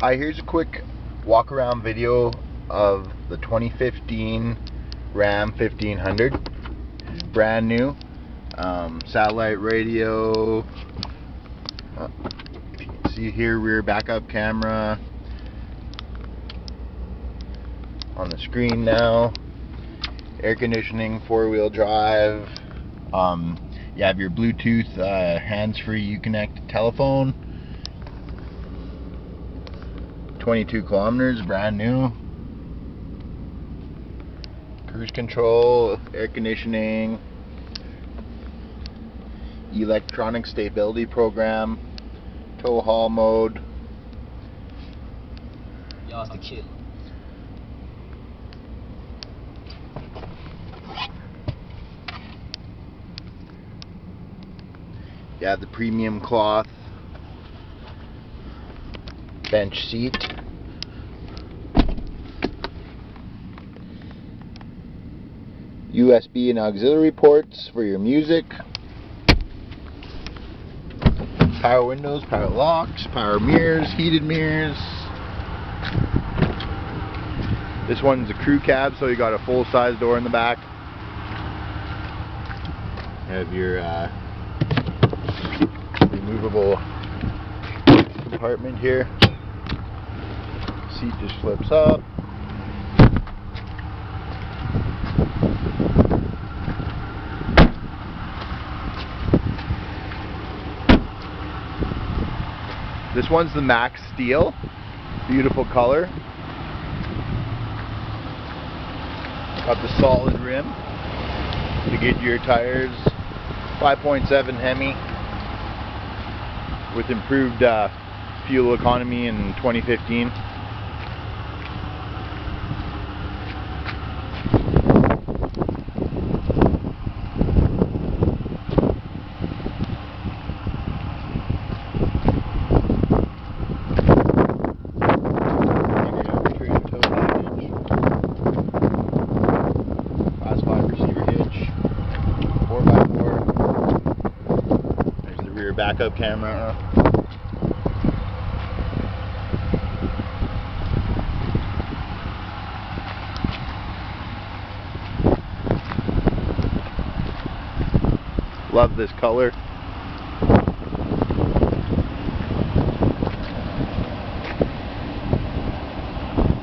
Hi, here's a quick walk around video of the 2015 Ram 1500. Brand new. Um, satellite radio. Uh, see here rear backup camera on the screen now. Air conditioning, four wheel drive. Um, you have your Bluetooth uh, hands free Uconnect telephone. 22 kilometers, brand new. Cruise control, air conditioning, electronic stability program, tow haul mode. Y'all's the kid. You have the premium cloth bench seat. USB and auxiliary ports for your music. Power windows, power locks, power mirrors, heated mirrors. This one's a crew cab, so you got a full size door in the back. Have your uh, removable compartment here. Seat just flips up. This one's the Max Steel. Beautiful color. Got the solid rim get your tires. 5.7 Hemi with improved uh, fuel economy in 2015. Backup camera. Love this color.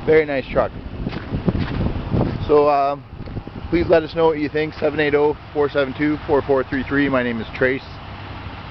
Very nice truck. So um, please let us know what you think. 780-472-4433. My name is Trace.